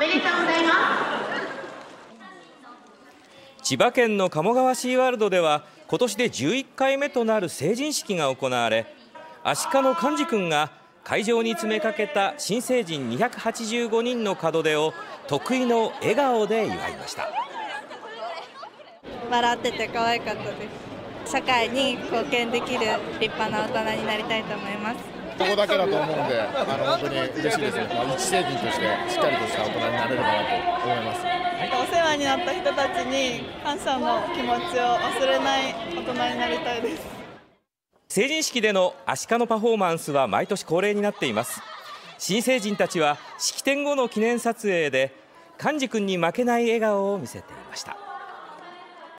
めでとうございます。千葉県の鴨川シーワールドでは今年で11回目となる成人式が行われアシカの寛治君が会場に詰めかけた新成人285人の門出を得意の笑顔で祝いました。笑ってて可愛かったです。社会に貢献できる立派な大人になりたいと思います。ここだけだと思うんであの本当に嬉しいですね、まあ、一成人としてしっかりとした大人になれるかなと思います。お世話になった人たちに感謝の気持ちを忘れない大人になりたいです。成人式でのアシカのパフォーマンスは毎年恒例になっています。新成人たちは式典後の記念撮影で寛治君に負けない笑顔を見せていました